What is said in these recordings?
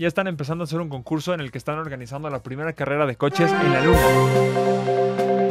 ya están empezando a hacer un concurso en el que están organizando la primera carrera de coches en la luna.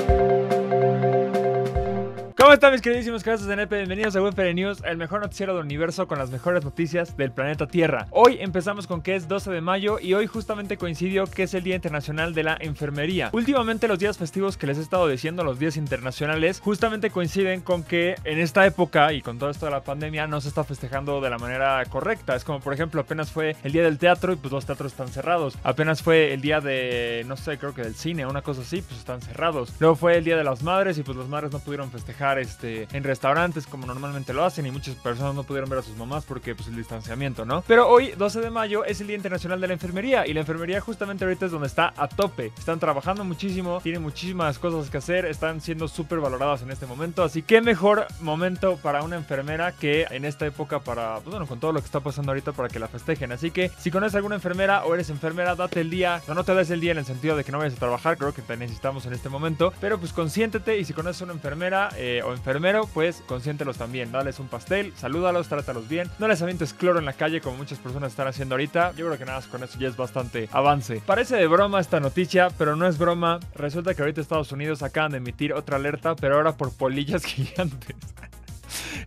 ¿Cómo están mis queridísimos cabezas de nepe? Bienvenidos a Webfere News, el mejor noticiero del universo con las mejores noticias del planeta Tierra. Hoy empezamos con que es 12 de mayo y hoy justamente coincidió que es el Día Internacional de la Enfermería. Últimamente los días festivos que les he estado diciendo, los días internacionales, justamente coinciden con que en esta época y con todo esto de la pandemia no se está festejando de la manera correcta. Es como por ejemplo apenas fue el Día del Teatro y pues los teatros están cerrados. Apenas fue el Día de, no sé, creo que del cine, una cosa así, pues están cerrados. Luego fue el Día de las Madres y pues las madres no pudieron festejar este, en restaurantes como normalmente lo hacen y muchas personas no pudieron ver a sus mamás porque pues el distanciamiento, ¿no? Pero hoy, 12 de mayo, es el Día Internacional de la Enfermería y la enfermería justamente ahorita es donde está a tope. Están trabajando muchísimo, tienen muchísimas cosas que hacer, están siendo súper valoradas en este momento, así que mejor momento para una enfermera que en esta época para, pues bueno, con todo lo que está pasando ahorita para que la festejen. Así que si conoces alguna enfermera o eres enfermera, date el día, no, no te des el día en el sentido de que no vayas a trabajar, creo que te necesitamos en este momento, pero pues consiéntete y si conoces a una enfermera eh, o enfermera, pues consiéntelos también. Dales un pastel, salúdalos, trátalos bien. No les avientes cloro en la calle como muchas personas están haciendo ahorita. Yo creo que nada más con eso ya es bastante avance. Parece de broma esta noticia, pero no es broma. Resulta que ahorita Estados Unidos acaban de emitir otra alerta, pero ahora por polillas gigantes.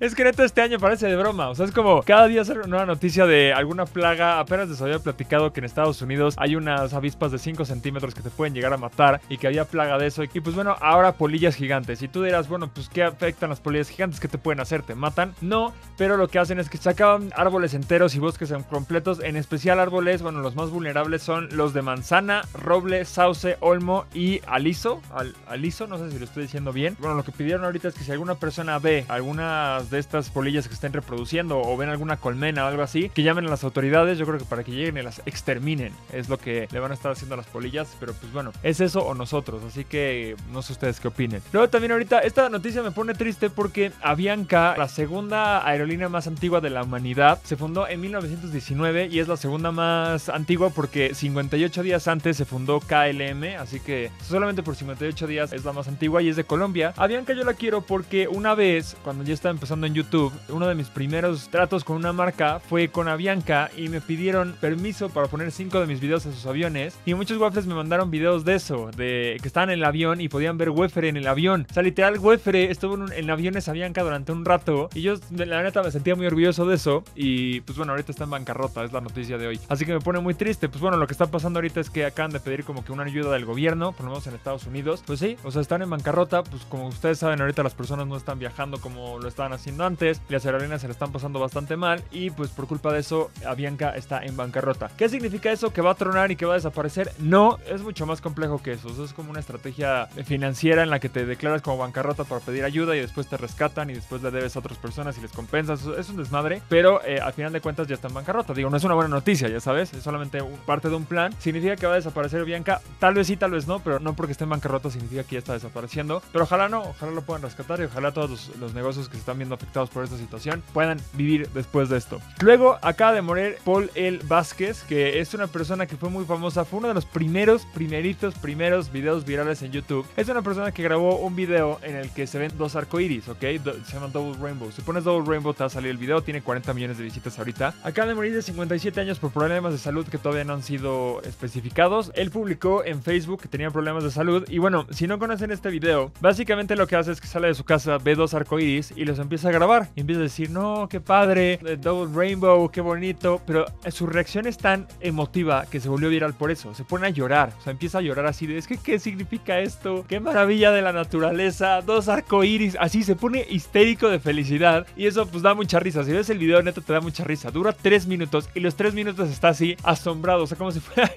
Es que neta este año parece de broma. O sea, es como cada día hacer una nueva noticia de alguna plaga. Apenas les había platicado que en Estados Unidos hay unas avispas de 5 centímetros que te pueden llegar a matar y que había plaga de eso. Y pues bueno, ahora polillas gigantes. Y tú dirás, bueno, pues ¿qué afectan las polillas gigantes? ¿Qué te pueden hacer? ¿Te matan? No, pero lo que hacen es que sacan árboles enteros y bosques completos. En especial árboles, bueno, los más vulnerables son los de manzana, roble, sauce, olmo y aliso. Al, aliso, no sé si lo estoy diciendo bien. Bueno, lo que pidieron ahorita es que si alguna persona ve algunas de estas polillas que estén reproduciendo o ven alguna colmena o algo así, que llamen a las autoridades, yo creo que para que lleguen y las exterminen. Es lo que le van a estar haciendo las polillas, pero pues bueno, es eso o nosotros, así que no sé ustedes qué opinen. Luego también ahorita, esta noticia me pone triste porque Avianca, la segunda aerolínea más antigua de la humanidad, se fundó en 1919 y es la segunda más antigua porque 58 días antes se fundó KLM, así que solamente por 58 días es la más antigua y es de Colombia. Avianca yo la quiero porque una vez, cuando ya estaba empezando en YouTube, uno de mis primeros tratos con una marca fue con Avianca y me pidieron permiso para poner cinco de mis videos a sus aviones. Y muchos waffles me mandaron videos de eso, de que estaban en el avión y podían ver Wefere en el avión. O sea, literal, Wefere estuvo en, en aviones Avianca durante un rato y yo, la neta, me sentía muy orgulloso de eso. Y pues bueno, ahorita está en bancarrota, es la noticia de hoy. Así que me pone muy triste. Pues bueno, lo que está pasando ahorita es que acaban de pedir como que una ayuda del gobierno, por lo menos en Estados Unidos. Pues sí, o sea, están en bancarrota. Pues como ustedes saben, ahorita las personas no están viajando como lo estaban haciendo antes. Las aerolíneas se le están pasando bastante mal y pues por culpa de eso Avianca está en bancarrota. ¿Qué significa eso? ¿Que va a tronar y que va a desaparecer? No, es mucho más complejo que eso. eso es como una estrategia financiera en la que te declaras como bancarrota para pedir ayuda y después te rescatan y después le debes a otras personas y les compensas. Es un desmadre, pero eh, al final de cuentas ya está en bancarrota. Digo, no es una buena noticia, ya sabes, es solamente parte de un plan. ¿Significa que va a desaparecer Avianca? Tal vez sí, tal vez no, pero no porque esté en bancarrota significa que ya está desapareciendo. Pero ojalá no, ojalá lo puedan rescatar y ojalá todos los, los negocios que se están viendo afectados por esta situación puedan vivir después de esto. Luego acaba de morir Paul El Vázquez, que es una persona que fue muy famosa, fue uno de los primeros, primeritos, primeros videos virales en YouTube. Es una persona que grabó un video en el que se ven dos arcoiris, ¿ok? se llama Double Rainbow. Si pones Double Rainbow te va a salir el video, tiene 40 millones de visitas ahorita. Acaba de morir de 57 años por problemas de salud que todavía no han sido especificados. Él publicó en Facebook que tenía problemas de salud y bueno, si no conocen este video, básicamente lo que hace es que sale de su casa, ve dos arcoiris y los empieza a grabar. Y empieza a decir, no, qué padre, Double Rainbow, qué bonito, pero su reacción es tan emotiva que se volvió viral por eso, se pone a llorar, o sea, empieza a llorar así de, es que, ¿qué significa esto? ¡Qué maravilla de la naturaleza! Dos arcoíris, así se pone histérico de felicidad. Y eso pues da mucha risa, si ves el video neta te da mucha risa, dura tres minutos y los tres minutos está así asombrado, o sea, como si fuera...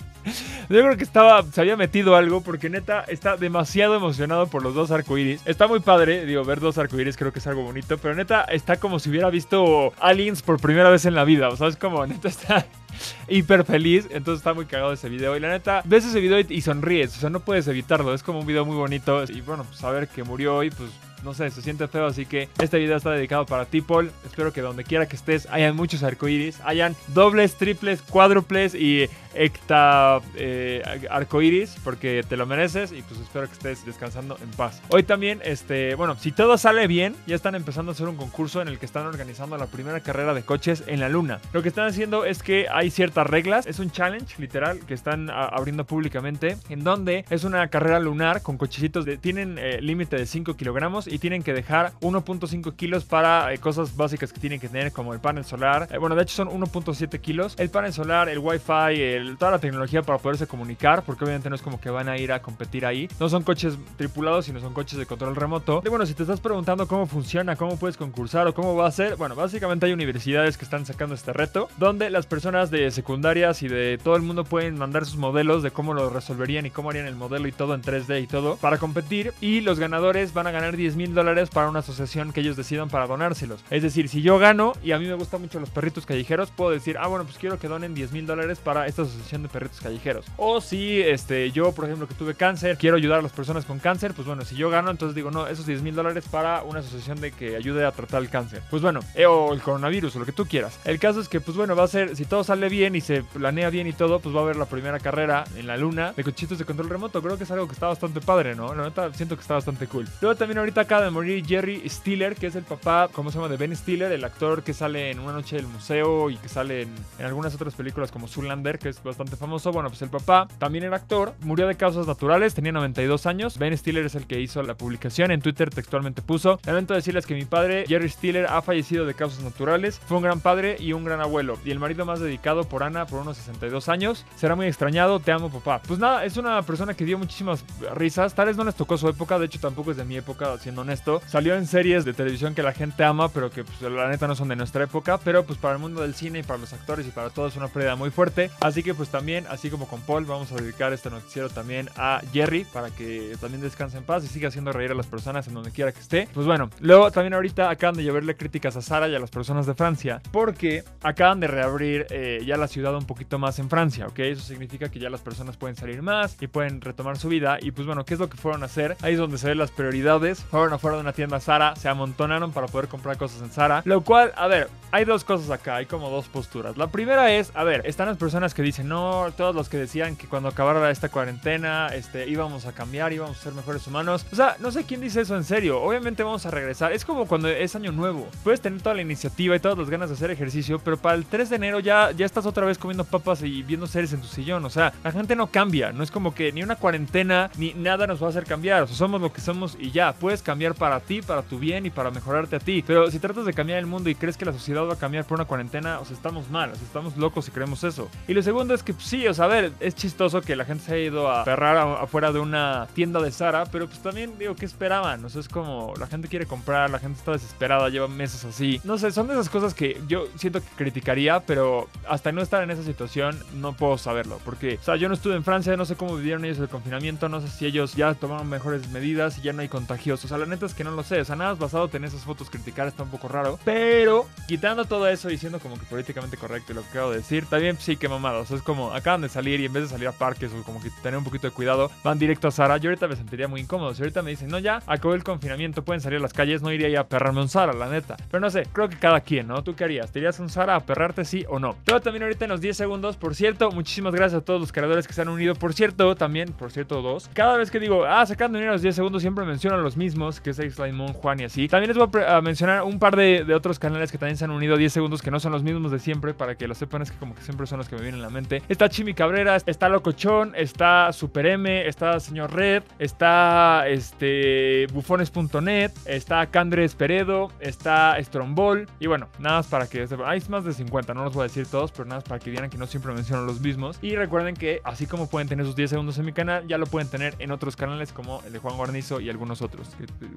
Yo creo que estaba, se había metido algo porque neta está demasiado emocionado por los dos arcoíris. Está muy padre, digo, ver dos arcoíris creo que es algo bonito, pero neta está como si hubiera visto Aliens por primera vez en la vida. O sea, es como, neta, está hiper feliz. Entonces está muy cagado ese video. Y la neta, ves ese video y, sonríes. O sea, no puedes evitarlo. Es como un video muy bonito. Y bueno, pues saber que murió hoy, pues no sé, se siente feo. Así que este video está dedicado para ti, Paul. Espero que donde quiera que estés hayan muchos arcoíris, hayan dobles, triples, cuádruples y ecta eh, arcoiris porque te lo mereces y pues espero que estés descansando en paz. Hoy también, este, bueno, si todo sale bien, ya están empezando a hacer un concurso en el que están organizando la primera carrera de coches en la luna. Lo que están haciendo es que hay ciertas reglas, es un challenge literal que están abriendo públicamente, en donde es una carrera lunar con cochecitos de, tienen eh, límite de 5 kilogramos tienen que dejar 1.5 kilos para eh, cosas básicas que tienen que tener como el panel solar. Eh, bueno, de hecho son 1.7 kilos. El panel solar, el wifi, toda la tecnología para poderse comunicar, porque obviamente no es como que van a ir a competir ahí. No son coches tripulados, sino son coches de control remoto. Y bueno, si te estás preguntando cómo funciona, cómo puedes concursar o cómo va a ser, bueno, básicamente hay universidades que están sacando este reto, donde las personas de secundarias y de todo el mundo pueden mandar sus modelos de cómo lo resolverían y cómo harían el modelo y todo en 3D y todo para competir. Y los ganadores van a ganar 10 mil dólares para una asociación que ellos decidan para donárselos. Es decir, si yo gano y a mí me gustan mucho los perritos callejeros, puedo decir, ah, bueno, pues quiero que donen 10 mil dólares para esta asociación de perritos callejeros. O si este, yo, por ejemplo, que tuve cáncer, quiero ayudar a las personas con cáncer, pues bueno, si yo gano, entonces digo, no, esos 10 mil dólares para una asociación de que ayude a tratar el cáncer. Pues bueno, eh, o el coronavirus o lo que tú quieras. El caso es que, pues bueno, va a ser, si todo sale bien y se planea bien y todo, pues va a haber la primera carrera en la luna de cochitos de control remoto. Creo que es algo que está bastante padre, ¿no? La neta, siento que está bastante cool. Luego también ahorita acaba de morir Jerry Stiller, que es el papá, ¿cómo se llama? De Ben Stiller, el actor que sale en Una noche del museo y que sale en, algunas otras películas como Zoolander, que es bastante famoso. Bueno, pues el papá también era actor, murió de causas naturales, tenía 92 años. Ben Stiller es el que hizo la publicación, en Twitter textualmente puso, lamento decirles que mi padre, Jerry Stiller, ha fallecido de causas naturales, fue un gran padre y un gran abuelo, y el marido más dedicado por Ana por unos 62 años. Será muy extrañado, te amo papá. Pues nada, es una persona que dio muchísimas risas, tal vez no les tocó su época, de hecho tampoco es de mi época, honesto. Salió en series de televisión que la gente ama, pero que pues la neta no son de nuestra época, pero pues para el mundo del cine y para los actores y para todos es una pérdida muy fuerte. Así que pues también, así como con Paul, vamos a dedicar este noticiero también a Jerry para que también descanse en paz y siga haciendo reír a las personas en donde quiera que esté. Pues bueno, luego también ahorita acaban de lloverle críticas a Sara y a las personas de Francia porque acaban de reabrir eh, ya la ciudad un poquito más en Francia, ¿ok? Eso significa que ya las personas pueden salir más y pueden retomar su vida. Y pues bueno, ¿qué es lo que fueron a hacer? Ahí es donde se ven las prioridades. Fueron afuera de una tienda Sara, se amontonaron para poder comprar cosas en Sara. Lo cual, a ver, hay dos cosas acá, hay como dos posturas. La primera es, a ver, están las personas que dicen, no, todos los que decían que cuando acabara esta cuarentena, este, íbamos a cambiar, íbamos a ser mejores humanos. O sea, no sé quién dice eso en serio. Obviamente vamos a regresar. Es como cuando es año nuevo. Puedes tener toda la iniciativa y todas las ganas de hacer ejercicio, pero para el 3 de enero ya, ya estás otra vez comiendo papas y viendo series en tu sillón. O sea, la gente no cambia. No es como que ni una cuarentena ni nada nos va a hacer cambiar. O sea, somos lo que somos y ya. Puedes cambiar para ti, para tu bien y para mejorarte a ti. Pero si tratas de cambiar el mundo y crees que la sociedad va a cambiar por una cuarentena, o sea, estamos mal. O sea, estamos locos si creemos eso. Y lo segundo es que pues, sí, o sea, a ver, es chistoso que la gente se haya ido a perrar afuera de una tienda de Sara, pero pues también digo, ¿qué esperaban? O sea, es como la gente quiere comprar, la gente está desesperada, lleva meses así. No sé, son de esas cosas que yo siento que criticaría, pero hasta no estar en esa situación no puedo saberlo. Porque, o sea, yo no estuve en Francia, no sé cómo vivieron ellos el confinamiento, no sé si ellos ya tomaron mejores medidas y ya no hay contagios. O sea, la neta es que no lo sé. O sea, nada más basado en esas fotos criticar está un poco raro. Pero, quitando todo eso y siendo como que políticamente correcto y lo que acabo de decir, también sí que mamado. O sea, es como acaban de salir y en vez de salir a parques o como que tener un poquito de cuidado, van directo a Sara. Yo ahorita me sentiría muy incómodo. Si ahorita me dicen, no, ya acabó el confinamiento, pueden salir a las calles, no iría ya a perrarme un Sara, la neta. Pero no sé, creo que cada quien, ¿no? ¿Tú qué harías? ¿Te irías a un Sara a perrarte sí o no? Pero también ahorita en los 10 segundos, por cierto, muchísimas gracias a todos los creadores que se han unido. Por cierto, también, por cierto, dos. Cada vez que digo, ah, sacando dinero a los 10 segundos, siempre menciono a los mismos, que es X-Limon, Juan y así. También les voy a, mencionar un par de, otros canales que también se han unido a 10 segundos, que no son los mismos de siempre, para que lo sepan, es que como que siempre son los que me vienen a la mente. Está Chimi Cabrera, está Locochón, está Super M, está Señor Red, está este bufones.net, está Candres Peredo, está Strombol, y bueno, nada más para que sepan. Hay más de 50, no los voy a decir todos, pero nada más para que vieran que no siempre menciono los mismos. Y recuerden que así como pueden tener sus 10 segundos en mi canal, ya lo pueden tener en otros canales como el de Juan Guarnizo y algunos otros.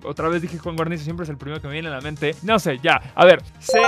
Otra vez dije Juan Guarnizo, siempre es el primero que me viene a la mente. No sé, ya. A ver, CE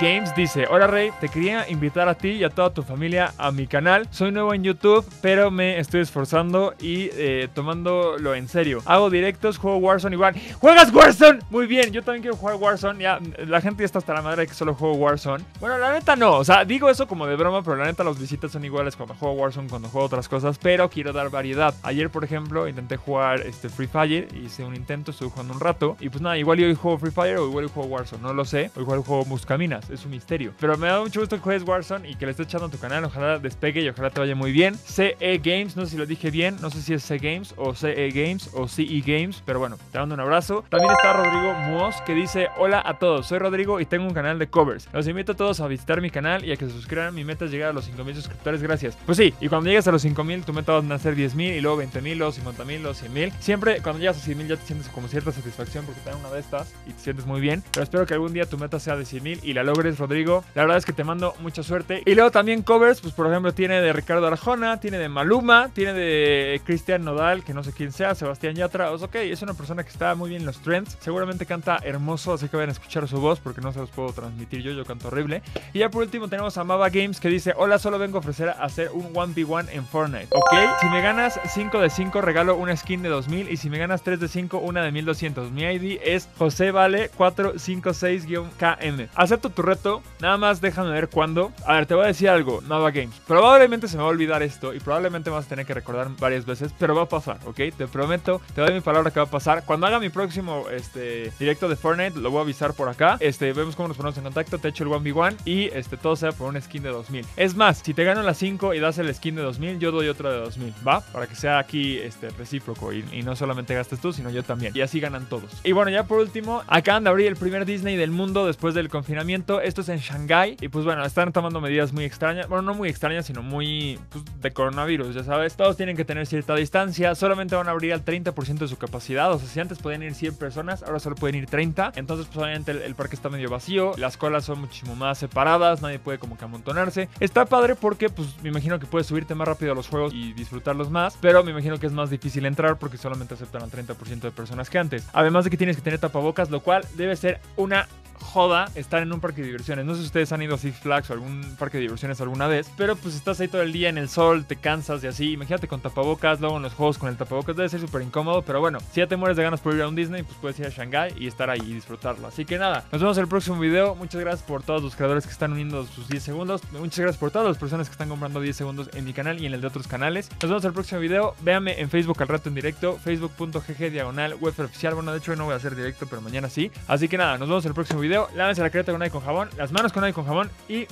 Games dice, hola Rey, te quería invitar a ti y a toda tu familia a mi canal. Soy nuevo en YouTube, pero me estoy esforzando y eh, tomándolo en serio. Hago directos, juego Warzone igual. ¿Juegas Warzone? Muy bien, yo también quiero jugar Warzone. Ya, la gente ya está hasta la madre que solo juego Warzone. Bueno, la neta no. O sea, digo eso como de broma, pero la neta los visitas son iguales cuando juego Warzone, cuando juego otras cosas. Pero quiero dar variedad. Ayer, por ejemplo, intenté jugar este Free Fire. Hice un intento, estuve jugando un rato. Y pues nada, igual yo hoy juego Free Fire o igual yo juego Warzone. No lo sé. O igual juego Muscaminas. Es un misterio. Pero me da mucho gusto que juegues Warzone y que le estés echando a tu canal. Ojalá despegue y ojalá te vaya muy bien. CE Games, no sé si lo dije bien, no sé si es C Games o CE Games o CE Games, pero bueno, te mando un abrazo. También está Rodrigo Muoz que dice: Hola a todos, soy Rodrigo y tengo un canal de covers. Los invito a todos a visitar mi canal y a que se suscriban. Mi meta es llegar a los 5000 suscriptores, gracias. Pues sí, y cuando llegues a los 5000, tu meta va a ser 10000 y luego 20000, luego 50000, luego 100000. Siempre cuando llegas a 100.000 ya te sientes como cierta satisfacción porque te dan una de estas y te sientes muy bien. Pero espero que algún día tu meta sea de 100.000 y la logres, Rodrigo. La verdad es que te mando mucha suerte. Y luego también covers, pues por ejemplo tiene de Ricardo Arjona, tiene de Maluma, tiene de Cristian Nodal, que no sé quién sea, Sebastián Yatra. O sea, ok, es una persona que está muy bien en los trends. Seguramente canta hermoso, así que vayan a escuchar su voz porque no se los puedo transmitir yo, yo canto horrible. Y ya por último tenemos a Mava Games que dice, hola, solo vengo a ofrecer a hacer un 1v1 en Fortnite. Ok, si me ganas 5 de 5 regalo una skin de 2000 y si me ganas 3 de 5 una de 1200. Mi ID es josevale456-km. Acepto tu reto, nada más déjame ver cuándo. A ver, te voy a decir algo, Nava Games. Probablemente se me va a olvidar esto y probablemente vas a tener que recordar varias veces, pero va a pasar, ¿ok? Te prometo, te doy mi palabra que va a pasar. Cuando haga mi próximo este, directo de Fortnite, lo voy a avisar por acá. Este, vemos cómo nos ponemos en contacto, te echo el 1v1 y este, todo sea por una skin de 2000. Es más, si te gano las 5 y das el skin de 2000, yo doy otra de 2000, ¿va? Para que sea aquí este, recíproco y no solamente gastes tú, sino yo también. Y así ganan todos. Y bueno, ya por último, acaban de abrir el primer Disney del mundo después del confinamiento. Esto es en Shanghai. Y pues bueno, están tomando medidas muy extrañas. Bueno, no muy extrañas, sino muy pues, de coronavirus, ya sabes. Todos tienen que tener cierta distancia. Solamente van a abrir al 30% de su capacidad. O sea, si antes podían ir 100 personas, ahora solo pueden ir 30. Entonces, pues obviamente el, parque está medio vacío. Las colas son muchísimo más separadas. Nadie puede como que amontonarse. Está padre porque, pues me imagino que puedes subirte más rápido a los juegos y disfrutarlos más. Pero me imagino que es más difícil entrar porque solamente aceptan al 30% de personas que Además de que tienes que tener tapabocas, lo cual debe ser una joda estar en un parque de diversiones. No sé si ustedes han ido a Six Flags o algún parque de diversiones alguna vez, pero pues estás ahí todo el día en el sol, te cansas y así. Imagínate con tapabocas, luego en los juegos con el tapabocas debe ser súper incómodo, pero bueno, si ya te mueres de ganas por ir a un Disney, pues puedes ir a Shanghai y estar ahí y disfrutarlo. Así que nada, nos vemos en el próximo video. Muchas gracias por todos los creadores que están uniendo sus 10 segundos. Muchas gracias por todas las personas que están comprando 10 segundos en mi canal y en el de otros canales. Nos vemos en el próximo video. Véanme en Facebook al rato en directo, facebook.gg diagonal web oficial. Bueno, de hecho hoy no voy a hacer directo, pero mañana sí. Así que nada, nos vemos en el próximo video. Lávense la creta con aire con jabón, las manos con aire con jabón y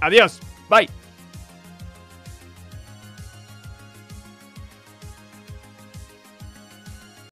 adiós. Bye.